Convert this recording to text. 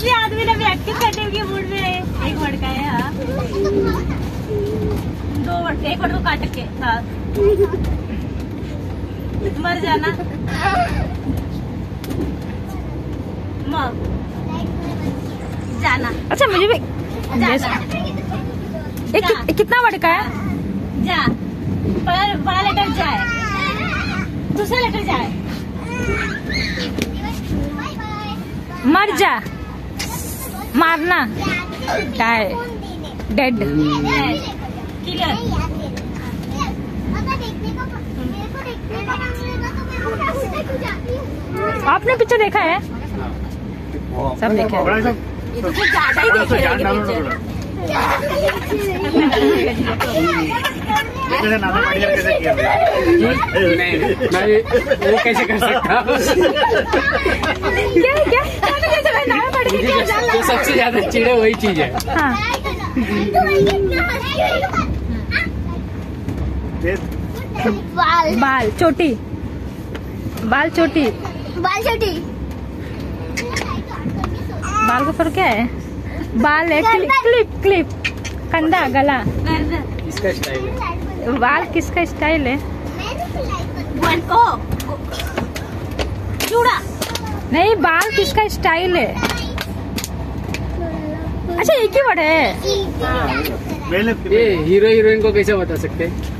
असली आदमी ने भी एक्टिंग करने के मूड में एक वर्ड का है हाँ। दो वर्ड एक वर्ड को काट के हाँ। मर जाना। म जाना। अच्छा मुझे भी ये कि, कितना वर्ड का है? जा। पर बड़ा लेटर जाए। दूसरा लेटर जाए। मर जा। मारना। डाई डेड क्लियर आपने पिक्चर देखा है? सब देखे हैं। तो ज़्यादा ही देखे मैं वो कैसे कर सकता क्या क्या मैंने जैसे मैं नाम पढ़ के मुझे क्या जो, जान जो सबसे ज़्यादा चिड़े वही चीज़ है। हाँ। बाल बाल चोटी। बाल चोटी। बाल छोटी बाल का फ़र्क क्या है? बाल है क्लिप क्लिप क्लिप कंधा गला। इसका स्टाइल है। बाल किसका स्टाइल है? को चूड़ा नहीं बाल किसका स्टाइल है? अच्छा एक ही वर्ड है। ये हीरो हीरोइन को कैसे बता सकते हैं?